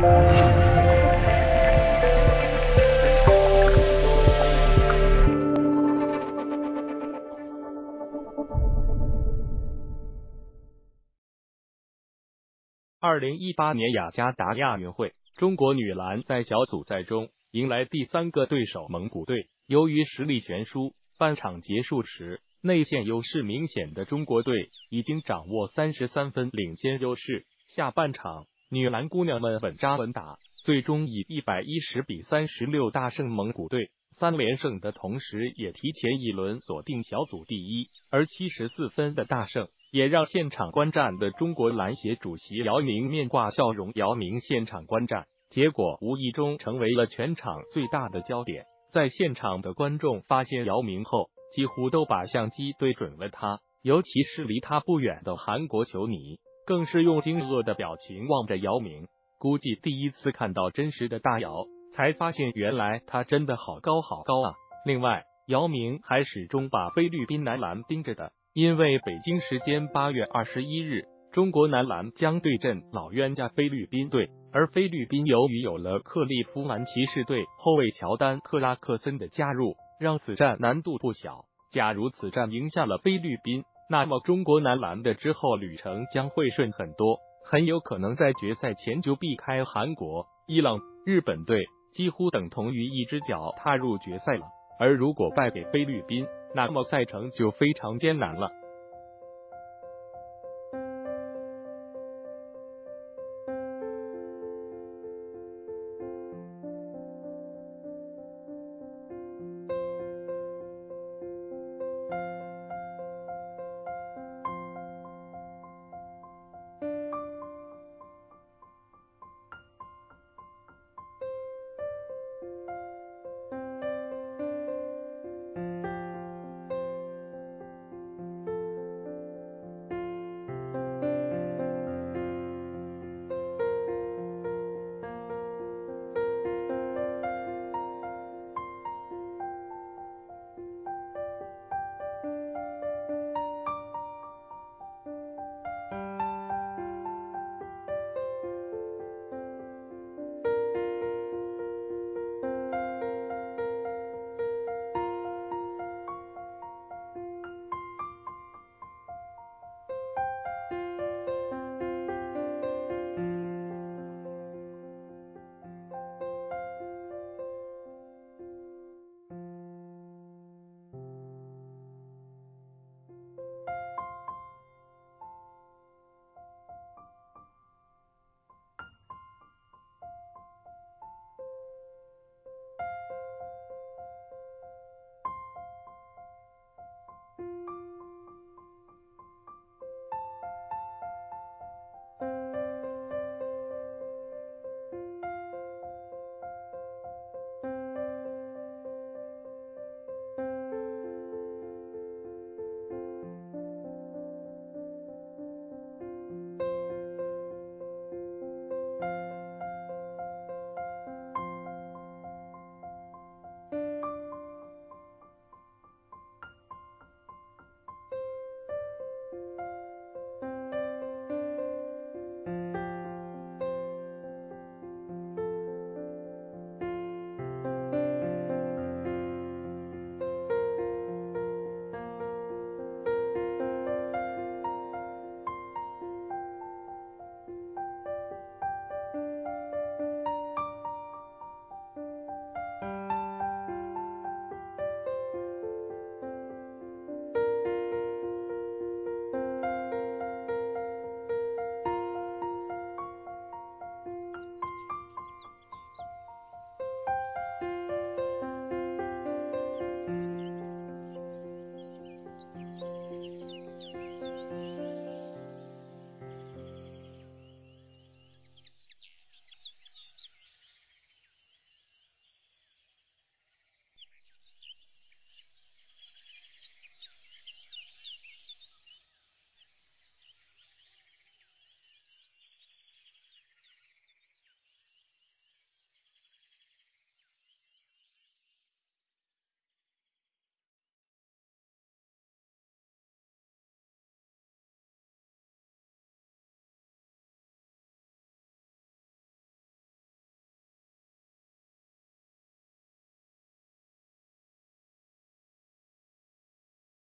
二零一八年雅加达亚运会，中国女篮在小组赛中迎来第三个对手蒙古队。由于实力悬殊，半场结束时内线优势明显的中国队已经掌握三十三分领先优势。下半场，女篮姑娘们稳扎稳打，最终以一百一十比三十六大胜蒙古队，三连胜的同时也提前一轮锁定小组第一。而七十四分的大胜。也让现场观战的中国篮协主席姚明面挂笑容。姚明现场观战，结果无意中成为了全场最大的焦点。在现场的观众发现姚明后，几乎都把相机对准了他，尤其是离他不远的韩国球迷，更是用惊愕的表情望着姚明。估计第一次看到真实的大姚，才发现原来他真的好高好高啊！另外，姚明还始终把菲律宾男篮盯着的。因为北京时间八月二十一日，中国男篮将对阵老冤家菲律宾队，而菲律宾由于有了克利夫兰骑士队后卫乔丹克拉克森的加入，让此战难度不小。假如此战赢下了菲律宾，那么中国男篮的之后旅程将会顺很多，很有可能在决赛前就避开韩国、伊朗、日本队，几乎等同于一只脚踏入决赛了。而如果败给菲律宾，那么赛程就非常艰难了。